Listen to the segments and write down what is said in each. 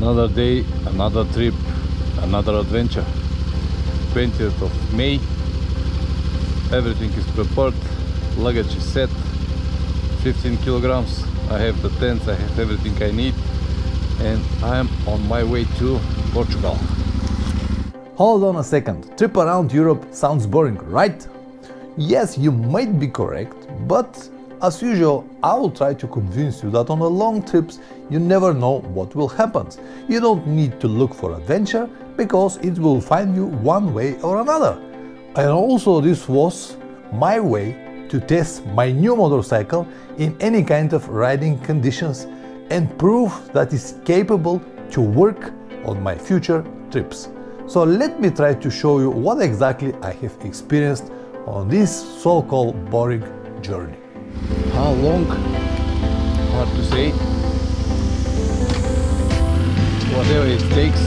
Another day, another trip, another adventure. 20th of May. Everything is prepared. Luggage is set. 15 kilograms. I have the tents, I have everything I need. And I am on my way to Portugal. Hold on a second. Trip around Europe sounds boring, right? Yes, you might be correct, but as usual, I will try to convince you that on the long trips you never know what will happen. You don't need to look for adventure because it will find you one way or another. And also this was my way to test my new motorcycle in any kind of riding conditions and prove that it's capable to work on my future trips. So let me try to show you what exactly I have experienced on this so-called boring journey. How long? Hard to say. Whatever it takes.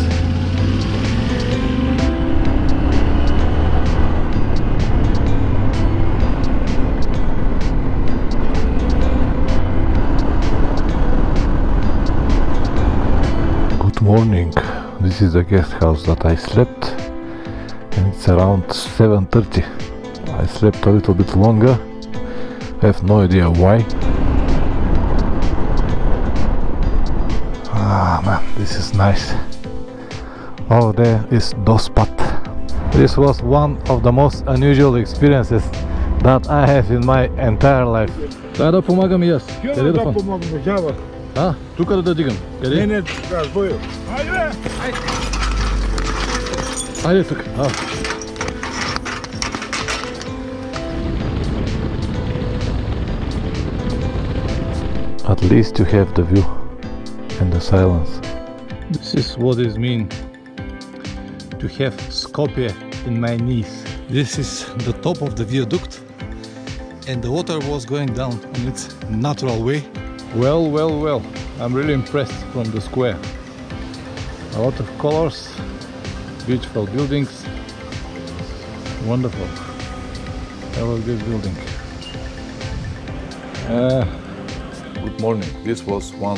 Good morning. This is the guest house that I slept and it's around 7.30. I slept a little bit longer I have no idea why. Ah man, this is nice. Oh, there is Dospat. This was one of the most unusual experiences that I have in my entire life. Дай да помагам и аз. Къде да помогна, жава. А, тук да дигам. Къде? Не, не, аз бою. Айде, бе! Айде тук. А. At least you have the view and the silence. This is what it means to have Skopje in my knees. This is the top of the viaduct and the water was going down in its natural way. Well, well, well, I'm really impressed from the square. A lot of colors, beautiful buildings, wonderful. I love this building. Uh, good morning. This was one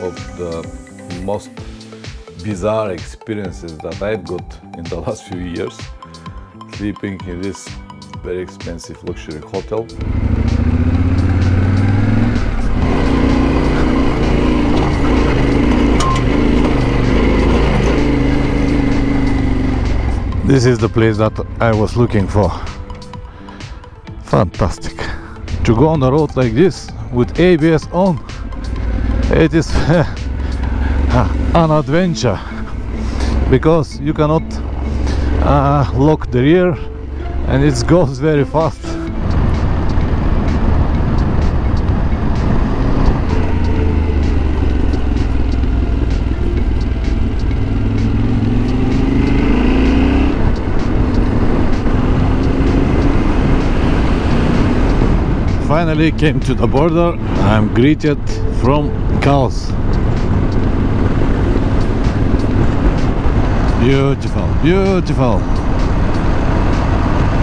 of the most bizarre experiences that I've got in the last few years. Sleeping in this very expensive luxury hotel. This is the place that I was looking for. Fantastic. To go on a road like this with ABS on, it is an adventure because you cannot uh, lock the rear and it goes very fast. Finally came to the border. I'm greeted from cows beautiful beautiful.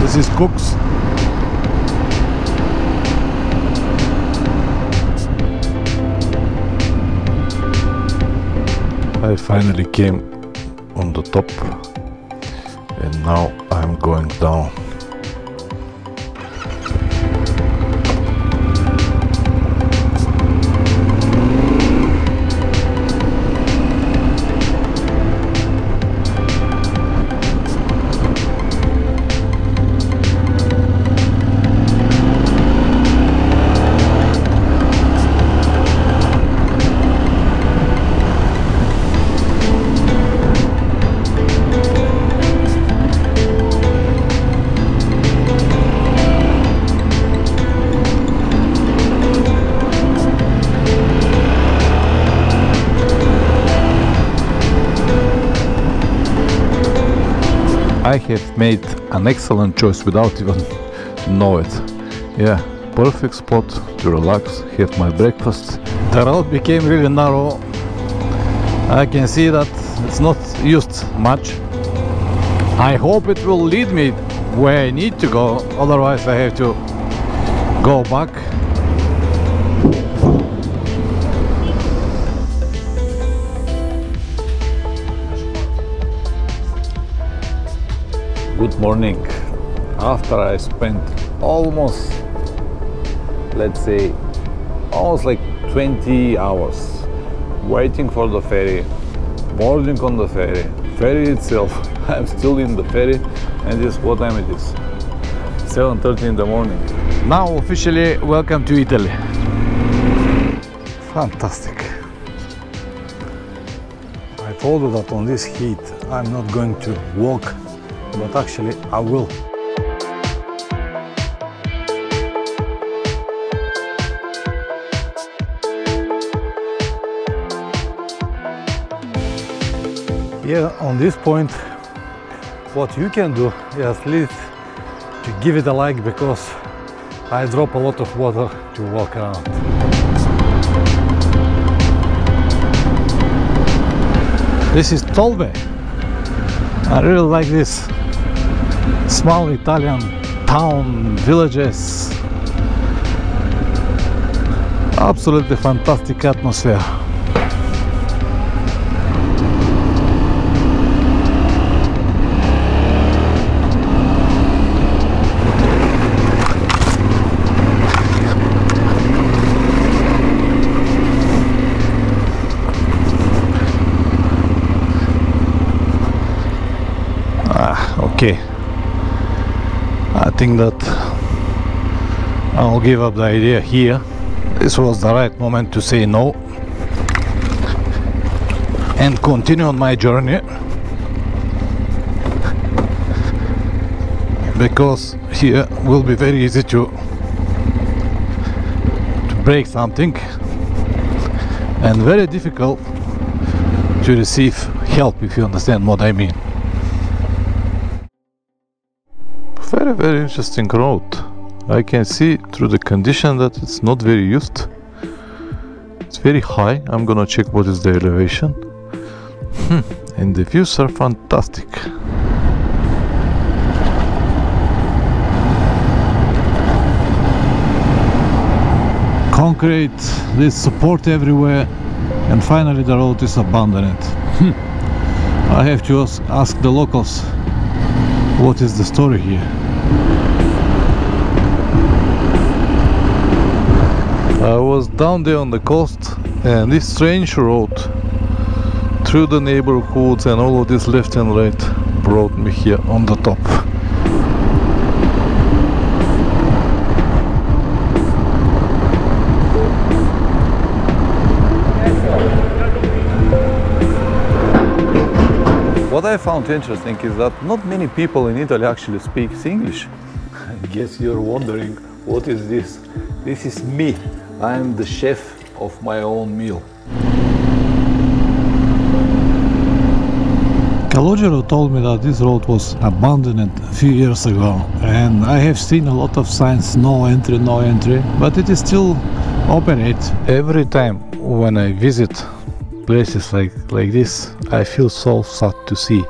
This is Kukës. I finally came on the top and now I'm going down I have made an excellent choice without even know it. Yeah, perfect spot to relax, have my breakfast. The road became really narrow. I can see that it's not used much. I hope it will lead me where I need to go, otherwise I have to go back. Good morning. After I spent almost, let's say, almost like 20 hours waiting for the ferry, boarding on the ferry, ferry itself. I'm still in the ferry and this what time it is? 7.30 in the morning. Now officially welcome to Italy. Fantastic. I told you that on this heat I'm not going to walk, but actually I will. Yeah, on this point, what you can do is at least to give it a like because I drop a lot of water to walk around. This is Tolbe. I really like this small Italian town, villages. Absolutely fantastic atmosphere. Ah, okay I think that I'll give up the idea here. This was the right moment to say no. And continue on my journey. Because here will be very easy to to break something. And very difficult to receive help if you understand what I mean very interesting road I can see through the condition that it's not very used. It's very high. I'm gonna check what is the elevation. Hmm. and the views are fantastic. Concrete this support everywhere and finally the road is abandoned. Hmm. I have to ask the locals what is the story here I was down there on the coast and this strange road through the neighborhoods and all of this left and right brought me here on the top What I found interesting is that not many people in Italy actually speak English. I guess you're wondering, what is this? This is me. I'm the chef of my own meal. Calogero told me that this road was abandoned a few years ago and I have seen a lot of signs no entry, no entry, but it is still operate. Every time when I visit places like, like this, I feel so sad to see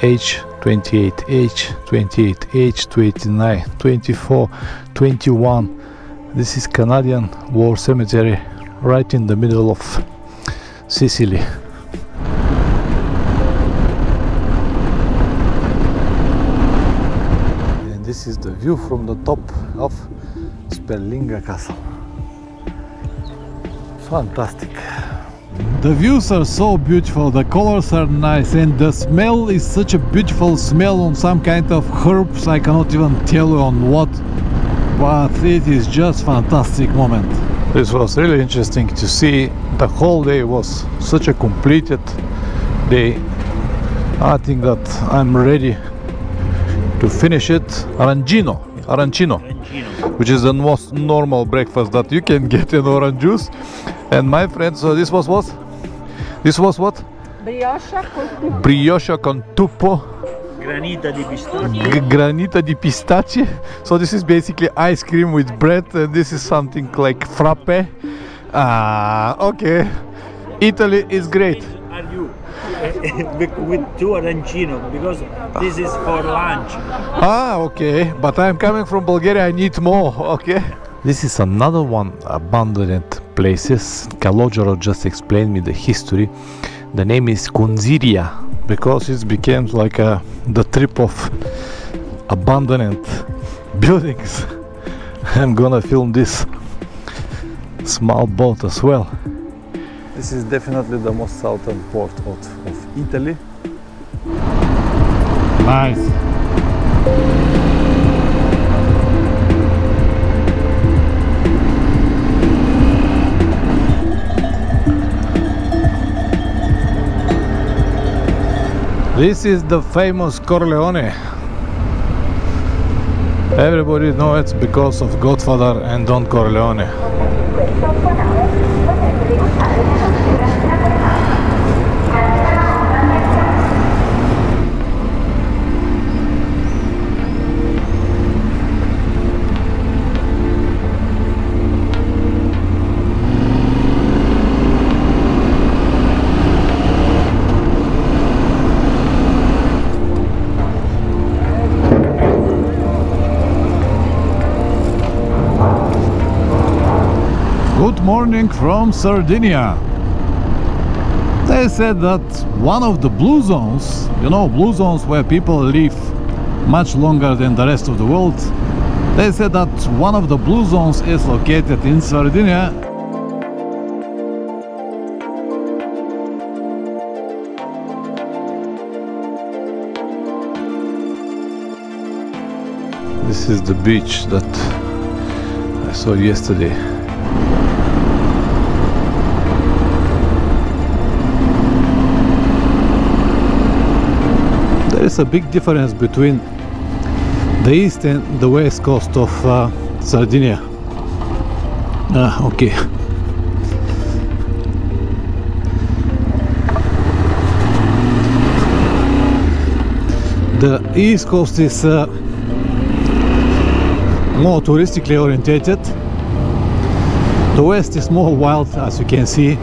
H28, H28, H29, 24, 21. This is Canadian War Cemetery right in the middle of Sicily. And this is the view from the top of Sperlinga Castle. Fantastic. The views are so beautiful, the colors are nice and the smell is such a beautiful smell on some kind of herbs I cannot even tell you on what but it is just fantastic moment. This was really interesting to see. The whole day was such a completed day. I think that I'm ready to finish it. Arancino. Arancino which is the most normal breakfast that you can get in orange juice. And my friend so this was what? This was what? Brioche con tupo. brioche con tupo Granita di pistacchi. g- granita di pistache so this is basically ice cream with bread and this is something like frappe. Ah okay. Italy is great. Are you? With, with two arancino because this is for lunch. ah okay. But i'm coming from bulgaria i need more okay? This is another one abandoned places. Calogero just explained me the history. The name is Conziria because it became like a, the trip of abandoned buildings. I'm gonna film this small boat as well. This is definitely the most southern port of, of Italy. Nice. This is the famous Corleone. Everybody knows it because of Godfather and Don Corleone. From Sardinia. They said that one of the blue zones, you know, blue zones where people live much longer than the rest of the world, they said that one of the blue zones is located in Sardinia. This is the beach that I saw yesterday. There is a big difference between the east and the west coast of uh, Sardinia. Ah, okay. The east coast is uh, more touristically orientated. The west is more wild, as you can see.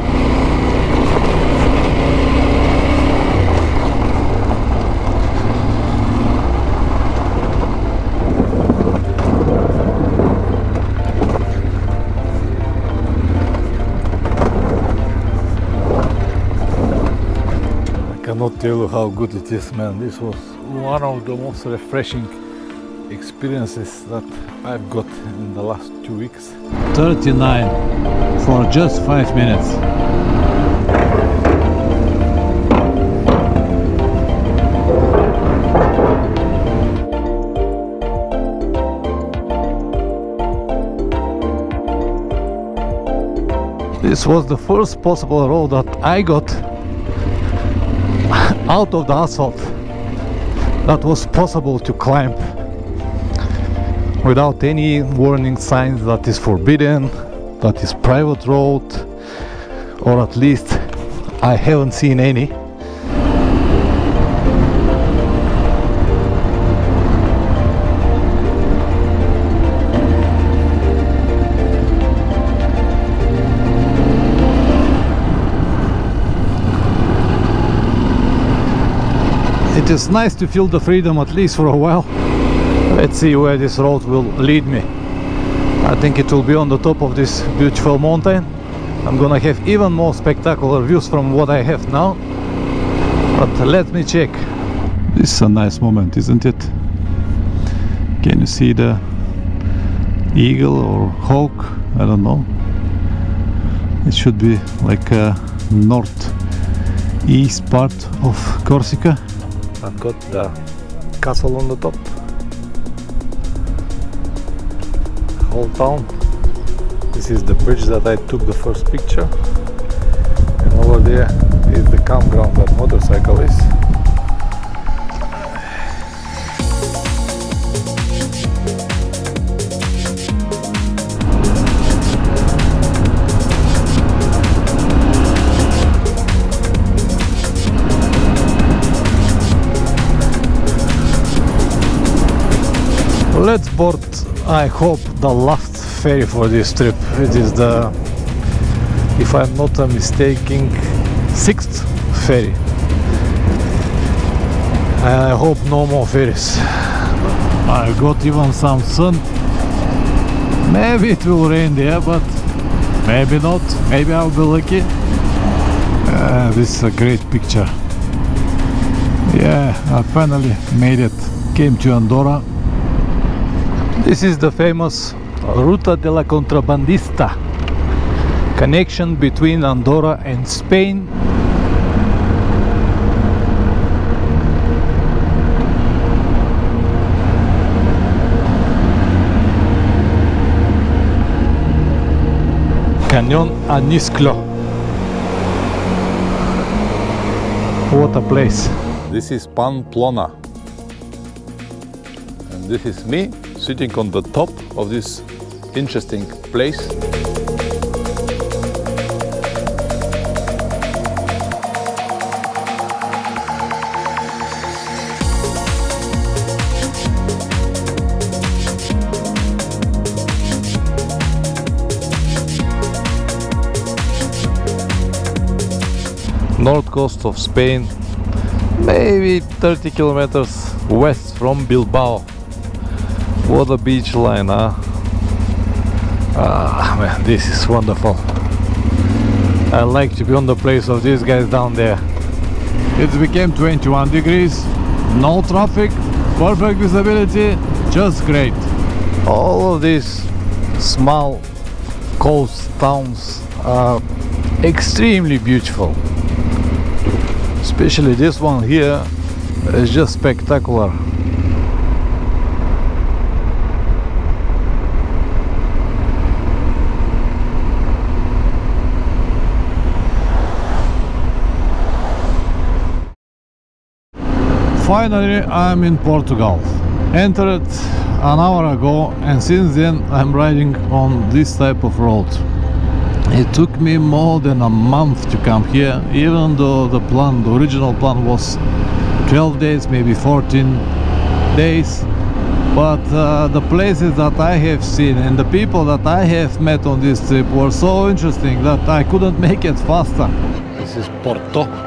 Cannot tell you how good it is, man. This was one of the most refreshing experiences that I've got in the last two weeks. 39 for just 5 minutes. This was the first possible road that I got out of the asphalt that was possible to climb without any warning signs that is forbidden, that is private road, or at least I haven't seen any. It is nice to feel the freedom at least for a while. Let's see where this road will lead me. I think it will be on the top of this beautiful mountain. I'm gonna have even more spectacular views from what I have now. But let me check. This is a nice moment, isn't it? Can you see the eagle or hawk? I don't know. It should be like a northeast part of Corsica. I've got the castle on the top. Whole town. This is the bridge that I took the first picture. And over there is the campground that motorcycle is. I hope, the last ferry for this trip. It is the, if I'm not mistaken, sixth ferry. And I hope no more ferries. I got even some sun. Maybe it will rain there, but maybe not. Maybe I'll be lucky. Uh, this is a great picture. Yeah, I finally made it. Came to Andorra. This is the famous Ruta de la Contrabandista connection between Andorra and Spain. Cañón Añisclo. What a place. This is Pamplona. And this is me sitting on the top of this interesting place. North coast of Spain, maybe 30 kilometers west from Bilbao. What a beach line, huh? Ah, man, this is wonderful. I like to be on the place of these guys down there. It became 21 degrees, no traffic, perfect visibility, just great. All of these small coast towns are extremely beautiful. Especially this one here is just spectacular. Finally, I'm in Portugal. Entered an hour ago, and since then, I'm riding on this type of road. It took me more than a month to come here, even though the plan, the original plan was 12 days, maybe 14 days. But uh, the places that I have seen and the people that I have met on this trip were so interesting that I couldn't make it faster. This is Porto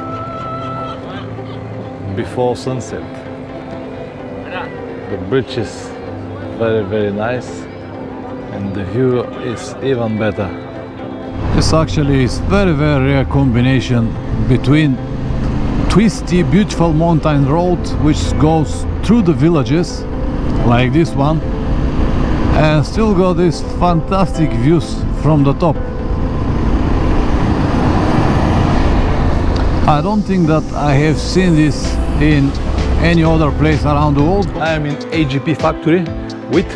before sunset. The bridge is very very nice and the view is even better. This actually is very very rare combination between twisty beautiful mountain road which goes through the villages like this one and still got these fantastic views from the top. I don't think that I have seen this in any other place around the world. I am in AJP factory with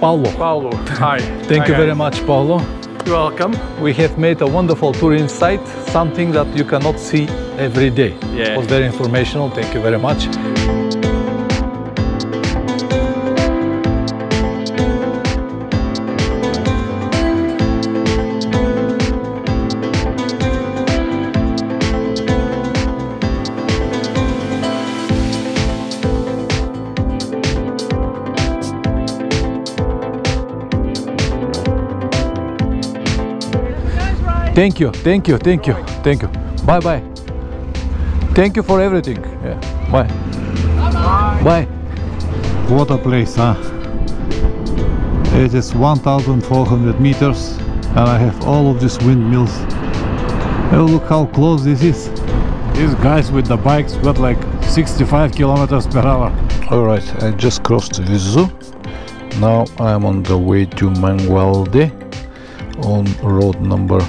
Paulo. Paulo, hi. Thank Hi, you very guys. much Paulo. You're welcome. We have made a wonderful tour inside, something that you cannot see every day. Yeah. It was very informational. Thank you very much. Thank you, thank you, thank you, thank you. Bye bye. Thank you for everything. Yeah. Bye. Bye. What a place, huh? It is 1400 meters and I have all of these windmills. Oh, look how close this is. These guys with the bikes got like 65 kilometers per hour. Alright, I just crossed Viseu. Now I'm on the way to Mangualde on road number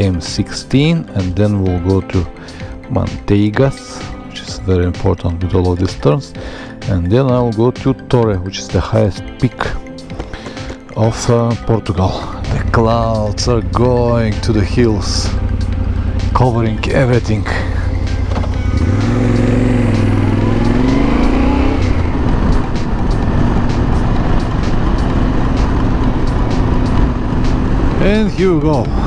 M16 and then we'll go to Manteigas, which is very important with all of these turns. And then I'll go to Torre, which is the highest peak of uh, Portugal. The clouds are going to the hills, covering everything. And here we go.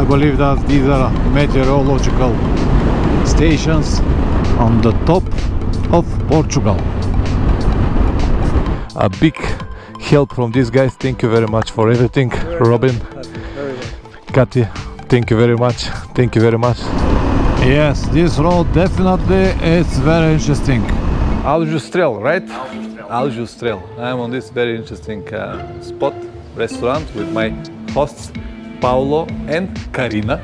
I believe that these are meteorological stations on the top of Portugal. a big help from these guys. Thank you very much for everything, Robin, Katy. Thank you very much. Thank you very much. Yes, this road definitely is very interesting. Aljustrel, right? Aljustrel. I'm on this very interesting uh, spot, restaurant with my hosts Paulo and Karina.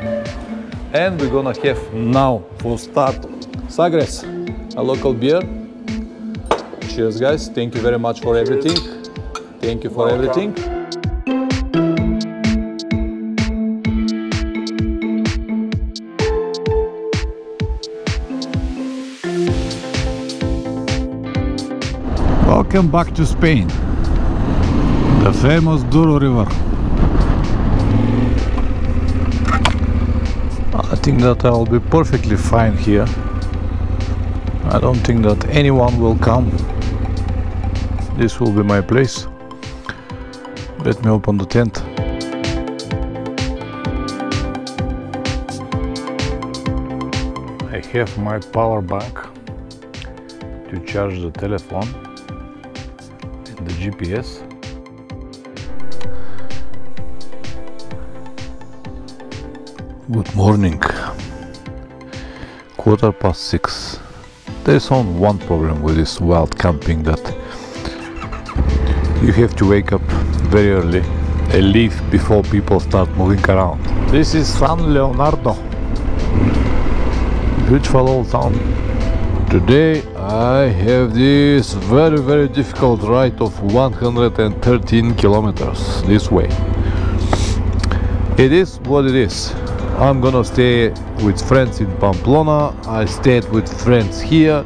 And we're gonna have now for start Sagres. a local beer. Cheers, guys. Thank you very much for everything. Thank you for everything. Welcome back to Spain. The famous Douro River. I think that I'll be perfectly fine here. I don't think that anyone will come. This will be my place. Let me open the tent. I have my power bank to charge the telephone and the GPS. Good morning. Quarter past six. There's only one problem with this wild camping that you have to wake up very early and leave before people start moving around. This is San Leonardo. Beautiful old town. Today I have this very very difficult ride of 113 kilometers this way. It is what it is. I'm gonna stay with friends in Pamplona. I stayed with friends here.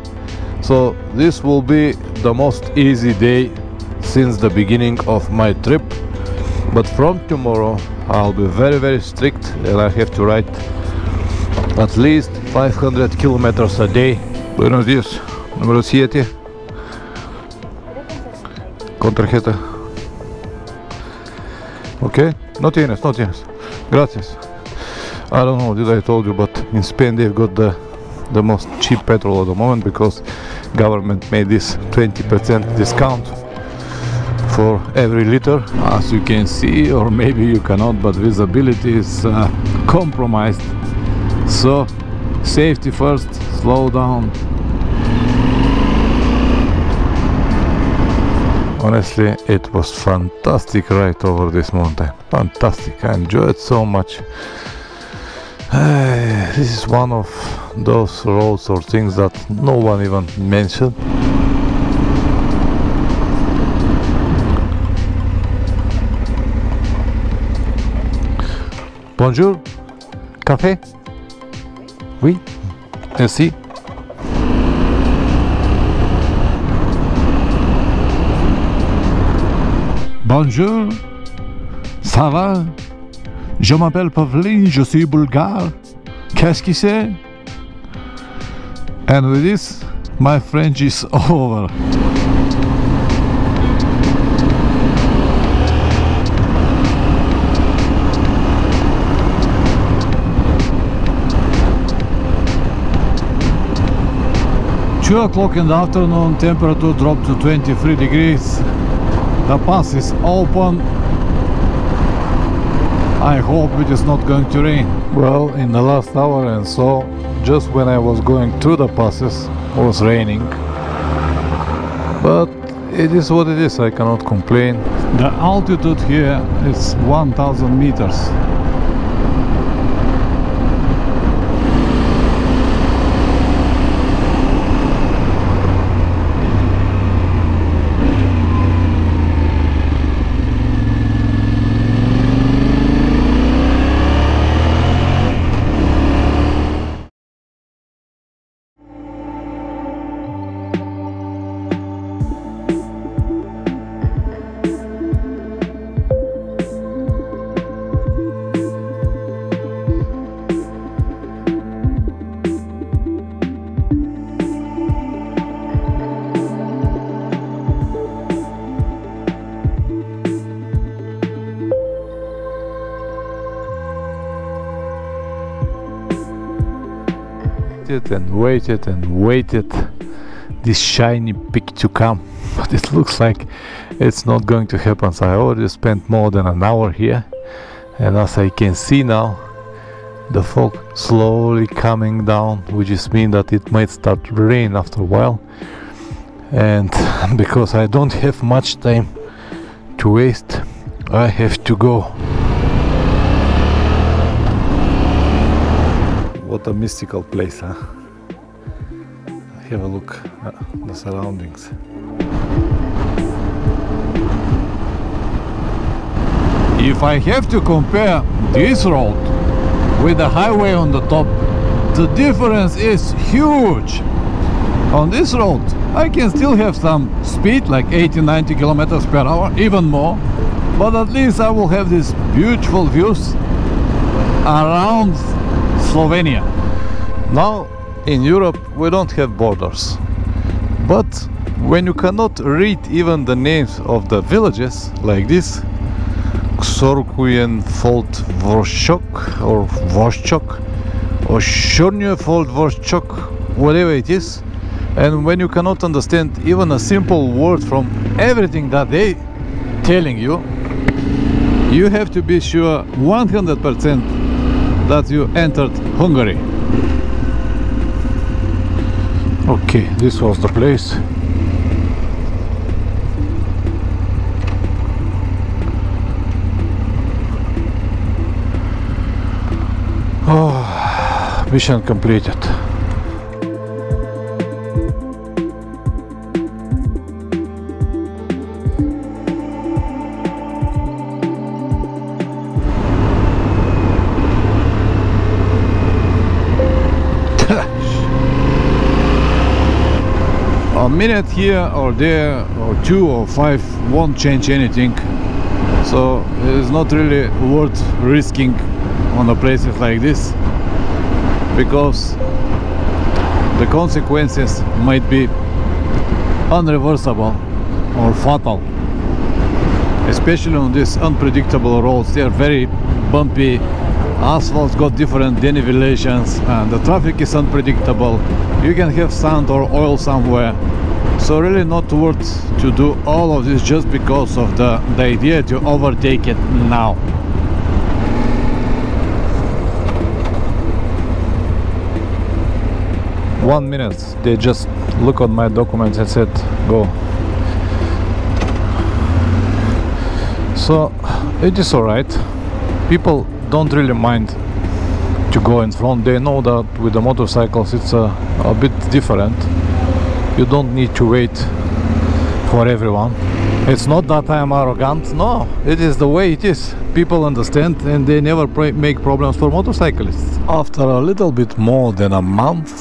So this will be the most easy day since the beginning of my trip. But from tomorrow I'll be very very strict and I have to ride at least 500 kilometers a day. Buenos días. Número 7. Con tarjeta. Ok? No tienes, no tienes. Gracias. I don't know did I told you but in Spain they've got the the most cheap petrol at the moment because government made this 20% discount for every liter. As you can see or maybe you cannot but visibility is uh, compromised. So safety first slow down. Honestly it was fantastic ride over this mountain. Fantastic. I enjoyed so much this is one of those roads or things that no one even mentioned Bonjour, café? Oui, merci. Bonjour, ça va? Je m'appelle Pavlin, je suis bulgare. Qu'est-ce que c'est? And with this, my French is over. Two o'clock in the afternoon, temperature dropped to 23 degrees. The pass is open. I hope it is not going to rain. Well, in the last hour and so, just when I was going through the passes, it was raining. But it is what it is, I cannot complain. The altitude here is 1000 meters. Waited and waited and waited. This shiny peak to come. But it looks like it's not going to happen. So I already spent more than an hour here. And as I can see now the fog slowly coming down which is mean that it might start rain after a while. And because I don't have much time to waste I have to go what a mystical place, huh? have a look at the surroundings. If I have to compare this road with the highway on the top, the difference is huge. On this road, I can still have some speed like 80-90 kilometers per hour, even more, but at least I will have these beautiful views around Slovenia. Now in Europe we don't have borders. But when you cannot read even the names of the villages like this, Xorkuyen Fold Vorshok or Vorshok or Shornye Fold Vorshok, whatever it is, and when you cannot understand even a simple word from everything that they telling you, you have to be sure 100% that you entered Hungary. Okay, this was the place. Oh, mission completed. Minute here or there or two or five won't change anything. So it's not really worth risking on a places like this because the consequences might be unreversible or fatal. Especially on these unpredictable roads they are very bumpy. Asphalt's got different denivelations and the traffic is unpredictable. You can have sand or oil somewhere so really not worth to do all of this just because of the, the idea to overtake it now. One minute. They just look on my documents. And said go. So it is all right people don't really mind to go in front. They know that with the motorcycles it's a, a bit different you don't need to wait for everyone. It's not that I am arrogant. No it is the way it is. People understand and they never make problems for motorcyclists. After a little bit more than a month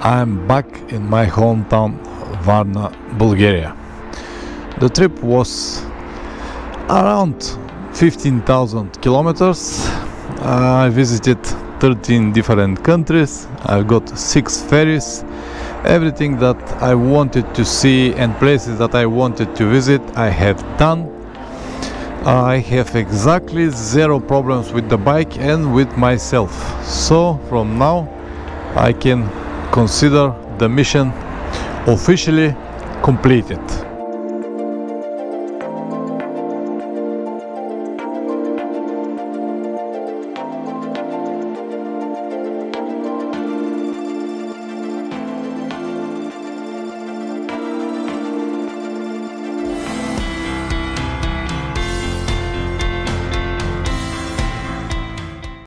I'm back in my hometown Varna Bulgaria. The trip was around 15,000 kilometers. I visited 13 different countries. I've got six ferries everything that I wanted to see and places that I wanted to visit I have done. I have exactly zero problems with the bike and with myself. So from now I can consider the mission officially completed